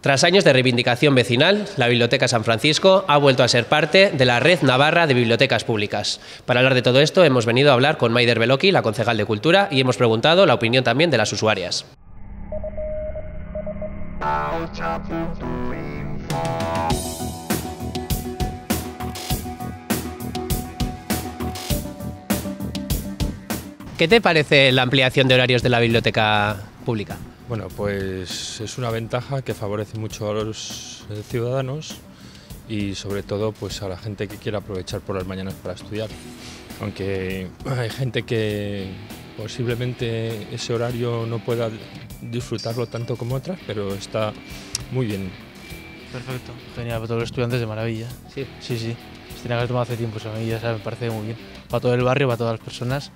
Tras años de reivindicación vecinal, la Biblioteca San Francisco ha vuelto a ser parte de la Red Navarra de Bibliotecas Públicas. Para hablar de todo esto hemos venido a hablar con Maider Beloki, la concejal de Cultura, y hemos preguntado la opinión también de las usuarias. ¿Qué te parece la ampliación de horarios de la biblioteca pública? Bueno, pues es una ventaja que favorece mucho a los eh, ciudadanos y sobre todo pues a la gente que quiera aprovechar por las mañanas para estudiar. Aunque hay gente que posiblemente ese horario no pueda disfrutarlo tanto como otras, pero está muy bien. Perfecto, genial, para todos los estudiantes de maravilla. Sí, sí, sí. Se tenía que haber tomado hace tiempo esa medida, me parece muy bien. Para todo el barrio, para todas las personas.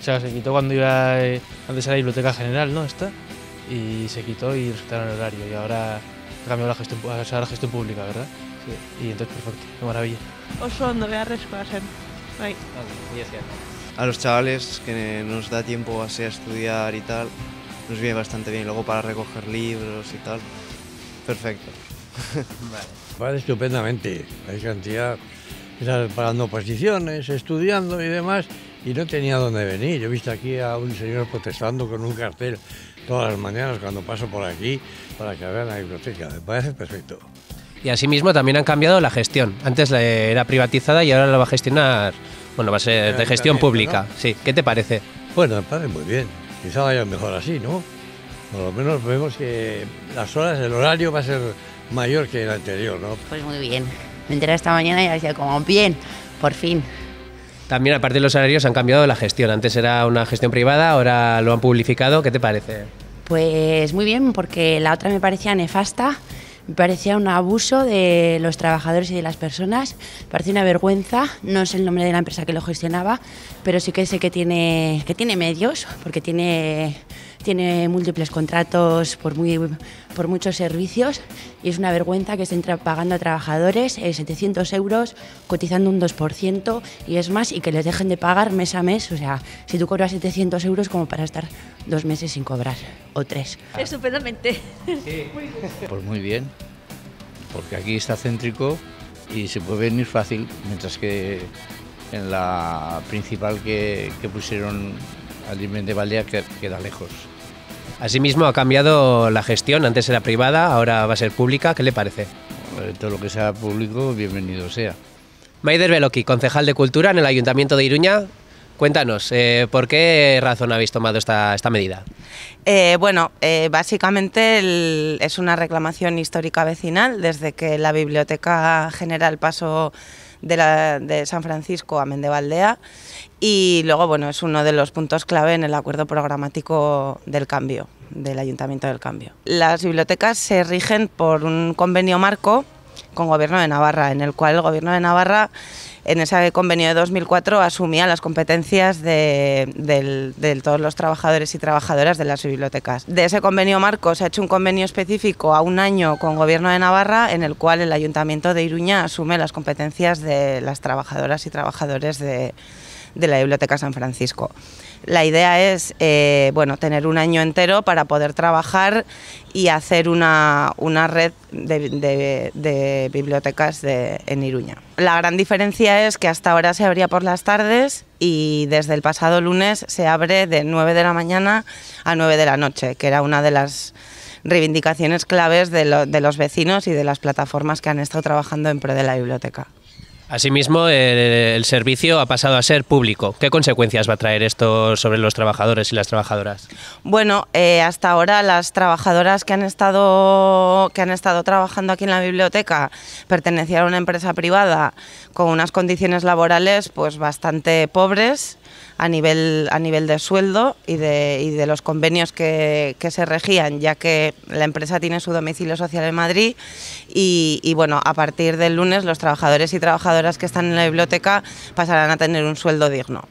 O sea, se quitó cuando iba eh, antes a la biblioteca general, ¿no? Esta y se quitó y respetaron el horario y ahora ha cambiado la gestión, o sea, la gestión pública, ¿verdad? Sí. Y entonces perfecto, qué maravilla. Oso ondo beharrezkoa zen. Bai. A los chavales que nos da tiempo así a estudiar y tal, nos viene bastante bien. Luego para recoger libros y tal, perfecto. vale. Vale, estupendamente. Hay cantidad, estás parando posiciones, estudiando y demás, y no tenía dónde venir. Yo he visto aquí a un señor protestando con un cartel todas las mañanas cuando paso por aquí para que vean la biblioteca. Me parece perfecto. Y asimismo también han cambiado la gestión. Antes era privatizada y ahora la va a gestionar, bueno, va a ser de gestión pública. Sí, ¿qué te parece? Bueno, me parece muy bien. Quizá vaya mejor así, ¿no? Por lo menos vemos que las horas, el horario va a ser mayor que el anterior, ¿no? Pues muy bien. Me enteré esta mañana y decía como bien, por fin. También, aparte de los salarios, han cambiado la gestión. Antes era una gestión privada, ahora lo han publificado. ¿Qué te parece? Pues muy bien, porque la otra me parecía nefasta. Me parecía un abuso de los trabajadores y de las personas. Me parecía una vergüenza. No sé el nombre de la empresa que lo gestionaba, pero sí que sé que tiene, que tiene medios, porque tiene tiene múltiples contratos por, muy, por muchos servicios y es una vergüenza que estén pagando a trabajadores 700 eh, euros, cotizando un 2% y es más, y que les dejen de pagar mes a mes. O sea, si tú cobras 700 euros como para estar dos meses sin cobrar o tres. Estupendamente. Pues muy bien, porque aquí está céntrico y se puede venir fácil, mientras que en la principal que, que pusieron al de Valdea queda lejos. Asimismo, ha cambiado la gestión, antes era privada, ahora va a ser pública. ¿Qué le parece? Todo lo que sea público, bienvenido sea. Maider Beloki, concejal de Cultura en el Ayuntamiento de Iruña. Cuéntanos, eh, ¿por qué razón habéis tomado esta, esta medida? Eh, bueno, eh, básicamente es una reclamación histórica vecinal desde que la Biblioteca General pasó de, de San Francisco a Mendevaldea y luego, bueno, es uno de los puntos clave en el acuerdo programático del cambio, del Ayuntamiento del Cambio. Las bibliotecas se rigen por un convenio marco con Gobierno de Navarra, en el cual el Gobierno de Navarra en ese convenio de 2004 asumía las competencias de, todos los trabajadores y trabajadoras de las bibliotecas. De ese convenio marco se ha hecho un convenio específico a un año con Gobierno de Navarra en el cual el Ayuntamiento de Iruña asume las competencias de las trabajadoras y trabajadores de, de la Biblioteca San Francisco. La idea es eh, bueno, tener un año entero para poder trabajar y hacer una, red de, bibliotecas en Iruña. La gran diferencia es que hasta ahora se abría por las tardes y desde el pasado lunes se abre de 9 de la mañana a 9 de la noche, que era una de las reivindicaciones claves de los vecinos y de las plataformas que han estado trabajando en pro de la biblioteca. Asimismo, el, servicio ha pasado a ser público. ¿Qué consecuencias va a traer esto sobre los trabajadores y las trabajadoras? Bueno, eh, hasta ahora las trabajadoras que han estado que han estado trabajando aquí en la biblioteca pertenecían a una empresa privada con unas condiciones laborales pues bastante pobres a nivel, a nivel de sueldo y de, y de los convenios que, que, se regían, ya que la empresa tiene su domicilio social en Madrid y, y, bueno, a partir del lunes los trabajadores y trabajadoras que están en la biblioteca pasarán a tener un sueldo digno.